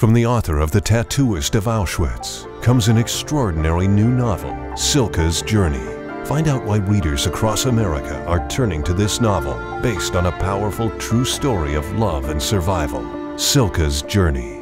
From the author of The Tattooist of Auschwitz comes an extraordinary new novel, *Cilka's Journey. Find out why readers across America are turning to this novel based on a powerful true story of love and survival. *Cilka's Journey.